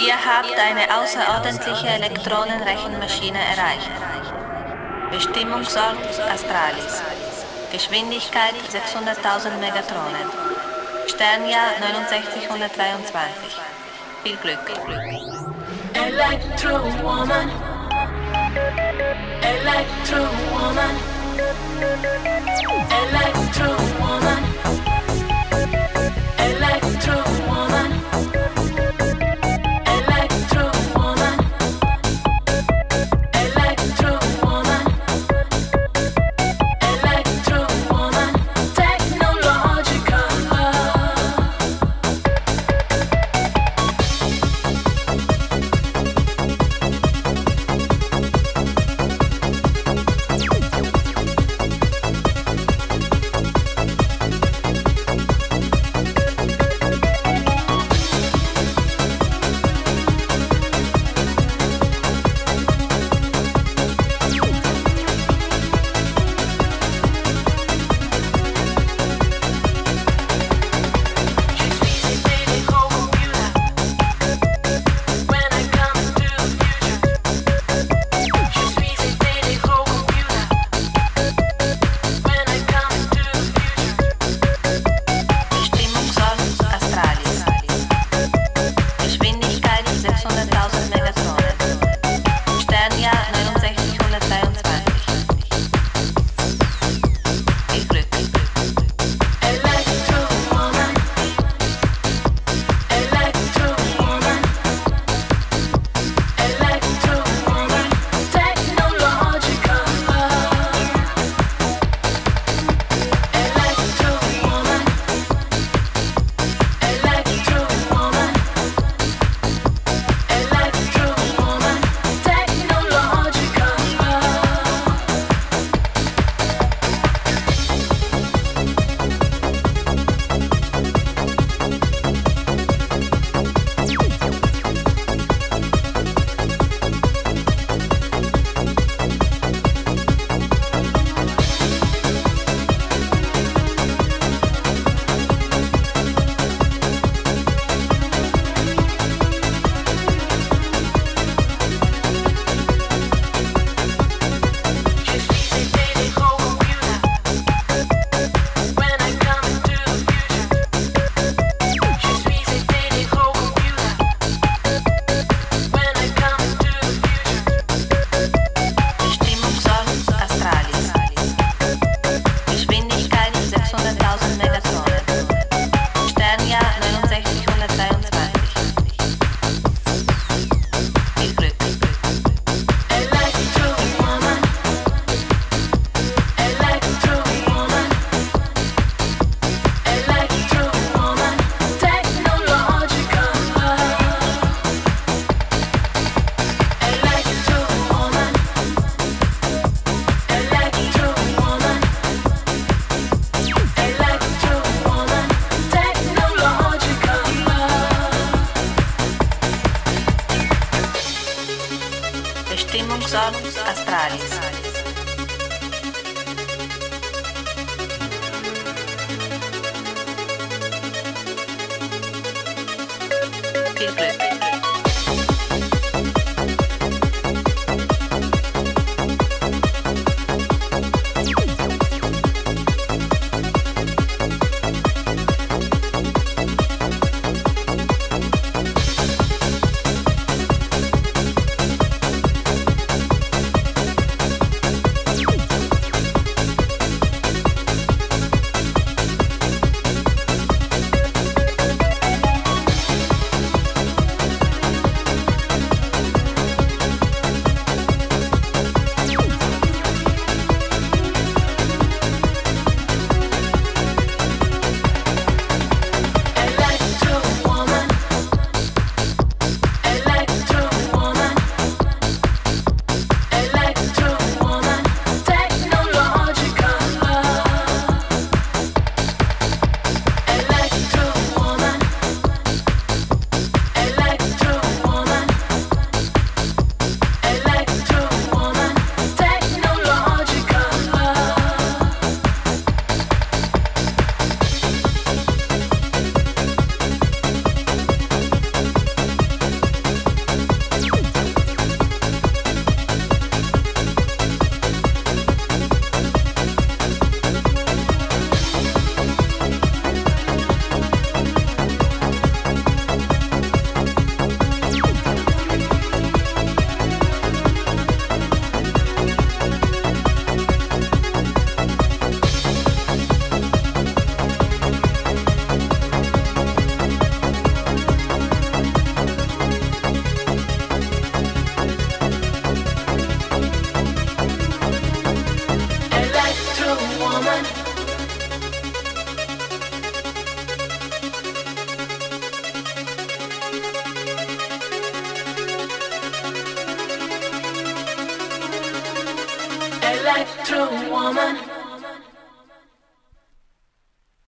Ihr habt eine außerordentliche Elektronenrechenmaschine erreicht. Bestimmungsort Astralis. Geschwindigkeit 600.000 Megatronen. Sternjahr 6923. Viel Glück. Electro Woman. Electro Woman. Electro Woman. primos astrais. People. Electro woman.